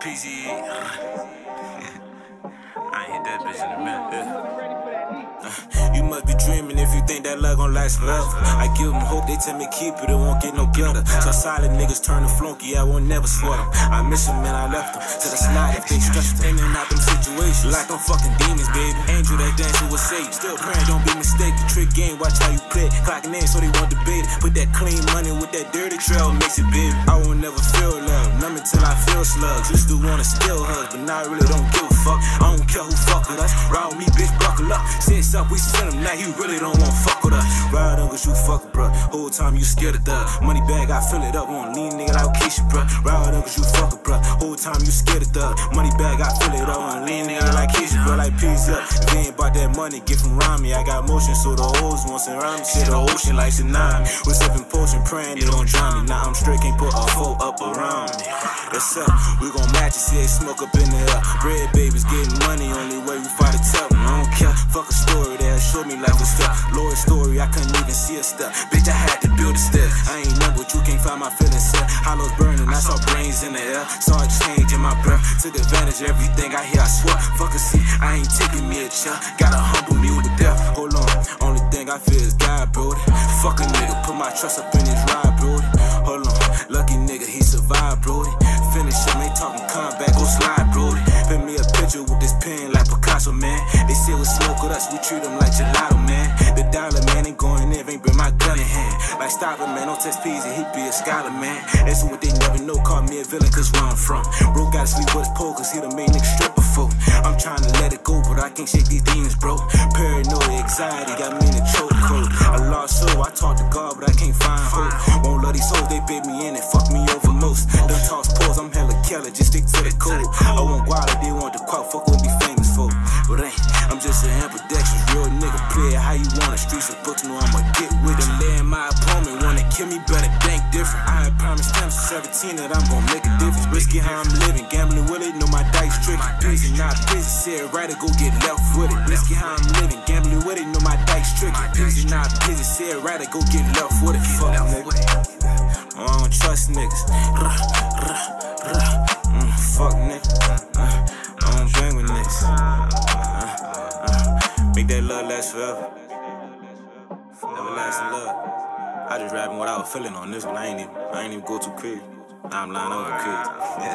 PZ. I ain't that bitch in a minute. Yeah. Uh, you must be dreaming if you think that love gon' last forever. I give them hope, they tell me keep it, it won't get no better. So silent niggas turn to flunky, I won't never sweat them. I miss them and I left them to the slide if they stretch them. In out them situations, like I'm fucking demons, baby. Angel that dance, with Satan, still praying, don't be mistaken. Trick game, watch how you play, clocking in so they won't debate it. Put that clean money with that dirty trail, makes it big. I won't never feel love, number 10 slugs. just do wanna steal hug, but now I really don't give a fuck. I don't care who fuck with us. Ride me, bitch, buckle up. Since up, we send him now. You really don't want fuck with us. Ride on, cause you fuck, bruh. Whole time you scared of thug. Money bag, I fill it up on lean nigga like Keisha, bruh. Ride on, cause you fuck, bruh. Whole time you scared of thug. Money bag, I fill it up on lean nigga like Keisha, bruh. Like Pizzy. They ain't bought that money, get from around me. I got motion, so the hoes want some me. Shit, the ocean like tsunami. What's up in potion, praying it don't drown me. Now I'm straight, can't put a hole up around me. That's up. We gon' match it, see it smoke up in the air. Red babies getting money, only way we fight to tell. I don't care. Fuck a story that show me life was stuff. Lord story, I couldn't even see a step. Bitch, I had to build a step. I ain't number, but you can't find my feelings set. Hollows burning, I saw brains in the air. Saw a change in my breath. Took advantage of everything I hear, I swear. Fuck a seat, I ain't taking me a chair. Gotta humble me with the death. Hold on, only thing I feel is God, bro. Fuck a nigga, put my trust up in his ride, bro. Hold on, lucky nigga, he survived, bro. Man. They say we smoke with us, we treat them like gelato, man. The dollar, man, ain't going in, ain't bring my gun in hand. Like stop it, man, don't test Pizzy, he be a scholar, man. That's what they never know, call me a villain, cause where I'm from. Bro gotta sleep with his pole, cause he the main nigga strip before. I'm trying to let it go, but I can't shake these demons, bro. Paranoid anxiety got me in a chokehold. I lost soul, I talk to God, but I can't find hope. Won't love these souls, they bait me in and fuck me over most. Done toss pause, I'm hella killer, just stick to the code. I want guala, they want the quote, fuck with me famous. But ain't, I'm just a ambidextrous, real nigga, play it how you want. The streets of books know I'ma get with it. Laying my opponent, wanna kill me, better think different. I had promised them since 17 that I'm gonna make a difference. Risky how I'm living, gambling with it, know my dice tricky. Busy, not busy, said right to go get left with it. Risky how I'm living, gambling with it, know my dice tricky. Busy, not busy, said right to go get left with it. Fuck nigga. I don't trust niggas. Last forever. Everlasting love. I just rapping what I was feeling on this one. I ain't even, I ain't even go too crazy. I'm lying over crazy.